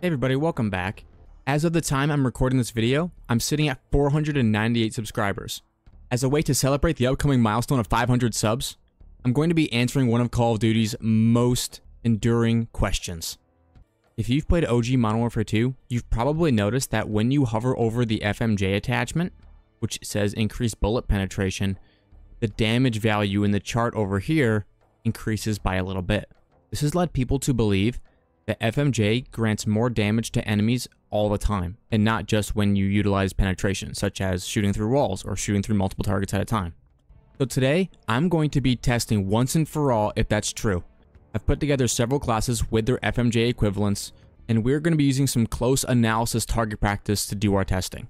Hey everybody, welcome back. As of the time I'm recording this video, I'm sitting at 498 subscribers. As a way to celebrate the upcoming milestone of 500 subs, I'm going to be answering one of Call of Duty's most enduring questions. If you've played OG Modern Warfare 2, you've probably noticed that when you hover over the FMJ attachment, which says increased bullet penetration, the damage value in the chart over here increases by a little bit. This has led people to believe that FMJ grants more damage to enemies all the time, and not just when you utilize penetration, such as shooting through walls or shooting through multiple targets at a time. So today, I'm going to be testing once and for all if that's true. I've put together several classes with their FMJ equivalents, and we're going to be using some close analysis target practice to do our testing.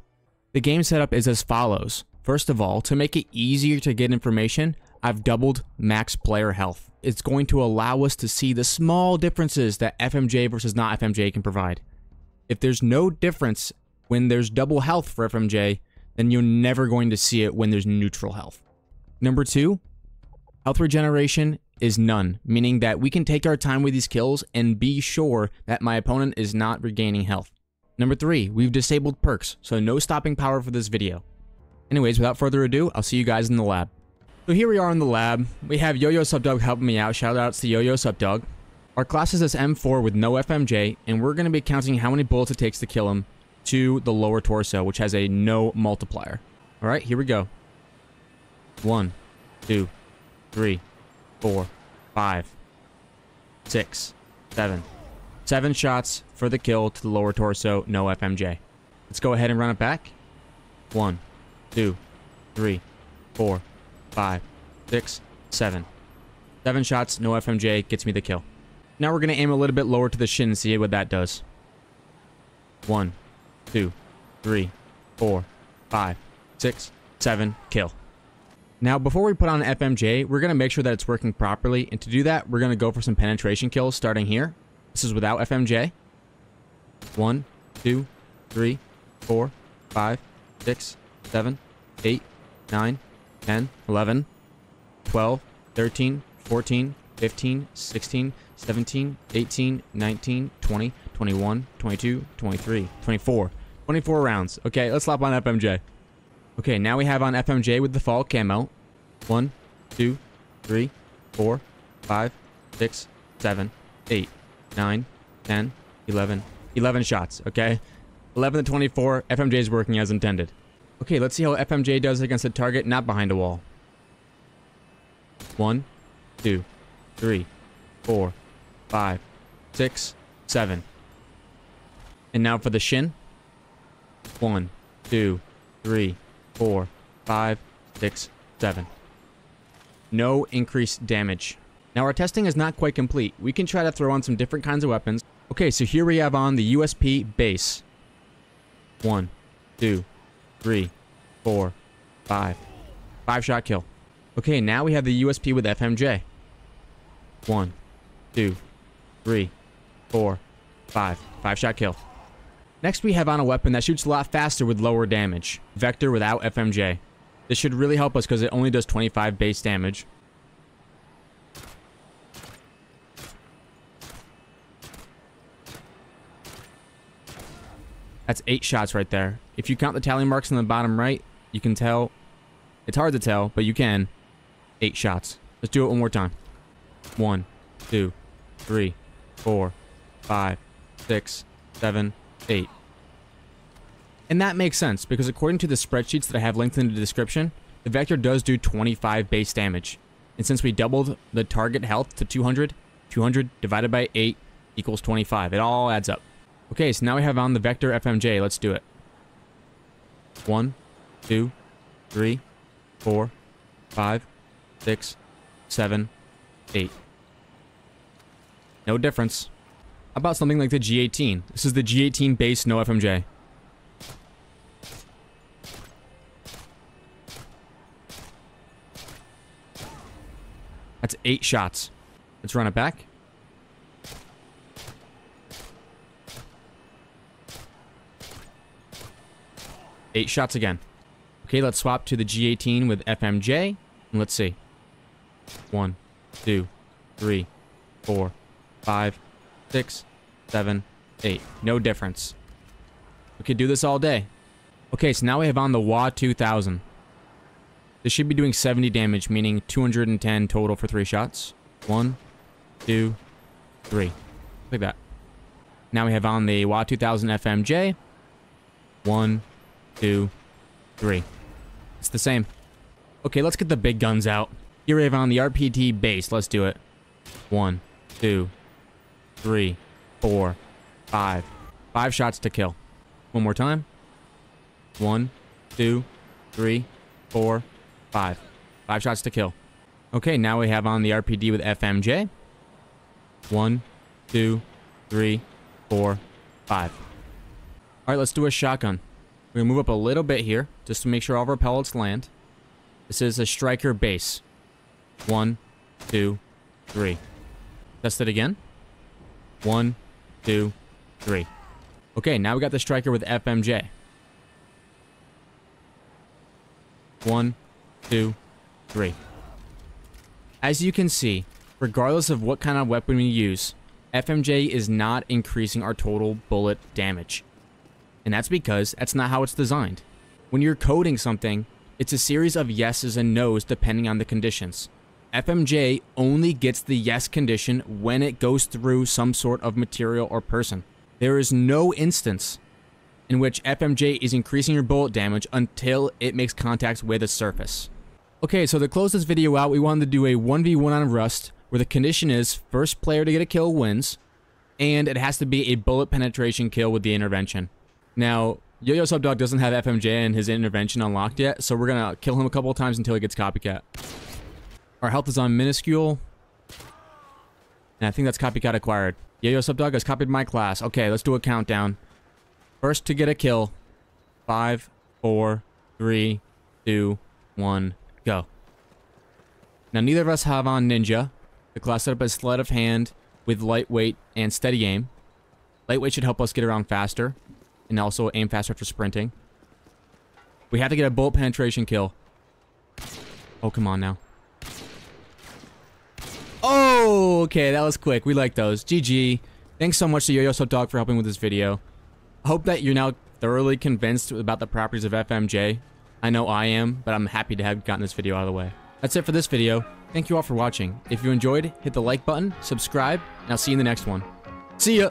The game setup is as follows. First of all, to make it easier to get information, I've doubled max player health. It's going to allow us to see the small differences that FMJ versus not FMJ can provide. If there's no difference when there's double health for FMJ, then you're never going to see it when there's neutral health. Number two, health regeneration is none, meaning that we can take our time with these kills and be sure that my opponent is not regaining health. Number three, we've disabled perks, so no stopping power for this video. Anyways, without further ado, I'll see you guys in the lab. So here we are in the lab. We have Yo-Yo Subdog helping me out. Shout outs to Yo-Yo Subdog. Our class is this M4 with no FMJ, and we're going to be counting how many bullets it takes to kill him to the lower torso, which has a no multiplier. Alright, here we go. One, two, three, four, five, six, seven. Seven shots for the kill to the lower torso, no FMJ. Let's go ahead and run it back. One, two, three, four, five, six, seven. Seven shots, no FMJ, gets me the kill. Now we're going to aim a little bit lower to the shin and see what that does. One, two, three, four, five, six, seven, kill. Now, before we put on FMJ, we're going to make sure that it's working properly. And to do that, we're going to go for some penetration kills starting here. This is without FMJ. One, two, three, four, five, six, seven, eight, nine, 10, 11, 12, 13, 14, 15, 16, 17, 18, 19, 20, 21, 22, 23, 24. 24 rounds. Okay, let's slap on FMJ. Okay, now we have on FMJ with the fall camo. 1, 2, 3, 4, 5, 6, 7, 8, 9, 10, 11. 11 shots, okay? 11 to 24, FMJ is working as intended. Okay, let's see how FMJ does against a target not behind a wall. One, two, three, four, five, six, seven. And now for the shin. One, two, three, four, five, six, seven. No increased damage. Now our testing is not quite complete. We can try to throw on some different kinds of weapons. Okay, so here we have on the USP base. One, two, three, four, five. Five shot kill. Okay, now we have the USP with FMJ. One, two, three, four, five. Five shot kill. Next we have on a weapon that shoots a lot faster with lower damage. Vector without FMJ. This should really help us because it only does 25 base damage. That's eight shots right there. If you count the tally marks in the bottom right, you can tell. It's hard to tell, but you can. Eight shots. Let's do it one more time. One, two, three, four, five, six, seven, eight. And that makes sense, because according to the spreadsheets that I have linked in the description, the Vector does do 25 base damage. And since we doubled the target health to 200, 200 divided by 8 equals 25. It all adds up. Okay, so now we have on the Vector FMJ. Let's do it. One, two, three, four, five, six, seven, eight. No difference. How about something like the G18? This is the G18 base no FMJ. That's eight shots. Let's run it back. Eight shots again. Okay, let's swap to the G18 with FMJ. And let's see. One, two, three, four, five, six, seven, eight. No difference. We could do this all day. Okay, so now we have on the WA 2000. This should be doing 70 damage, meaning 210 total for three shots. One, two, three. Like that. Now we have on the WA 2000 FMJ. One, two, three. It's the same. Okay, let's get the big guns out. Here on the RPD base. Let's do it. One, two, three, four, five. Five shots to kill. One more time. One, two, three, four, five. Five shots to kill. Okay, now we have on the RPD with FMJ. One, two, three, four, five. All right, let's do a shotgun. We're gonna move up a little bit here just to make sure all of our pellets land. This is a striker base. One, two, three. Test it again. One, two, three. Okay, now we got the striker with FMJ. One, two, three. As you can see, regardless of what kind of weapon we use, FMJ is not increasing our total bullet damage. And that's because that's not how it's designed. When you're coding something, it's a series of yeses and nos depending on the conditions. FMJ only gets the yes condition when it goes through some sort of material or person. There is no instance in which FMJ is increasing your bullet damage until it makes contact with a surface. Okay, so to close this video out, we wanted to do a 1v1 on Rust, where the condition is first player to get a kill wins, and it has to be a bullet penetration kill with the intervention. Now, Yo-Yo Subdog doesn't have FMJ and his intervention unlocked yet, so we're gonna kill him a couple of times until he gets copycat. Our health is on minuscule. And I think that's copycat acquired. Yo-Yo Subdog has copied my class. Okay, let's do a countdown. First to get a kill. Five, four, three, two, one, go. Now, neither of us have on Ninja. The class set up as sleight of hand with lightweight and steady aim. Lightweight should help us get around faster and also aim faster for sprinting. We have to get a bullet penetration kill. Oh, come on now. Oh, okay, that was quick. We like those. GG. Thanks so much to Yo-Yo Dog for helping with this video. I hope that you're now thoroughly convinced about the properties of FMJ. I know I am, but I'm happy to have gotten this video out of the way. That's it for this video. Thank you all for watching. If you enjoyed, hit the like button, subscribe, and I'll see you in the next one. See ya!